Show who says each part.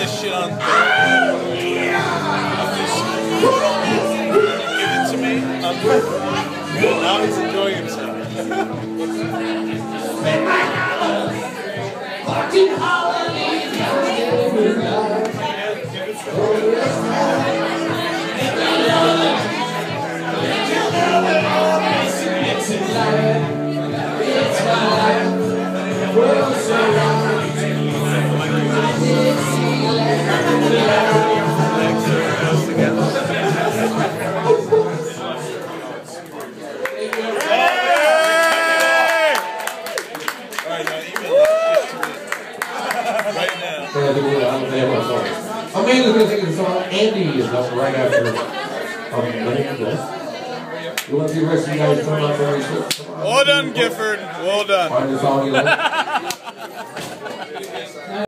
Speaker 1: this shit on. Give it to me. I'm good. Now he's enjoying himself. All now.
Speaker 2: Yeah, they will. I'm gonna have a song. Amanda's gonna sing song. Andy is up right after. Um, yes. You want to see the rest of you guys come out very quick? Come on.
Speaker 1: Well done, Gifford. Well done.
Speaker 2: Find the song you like.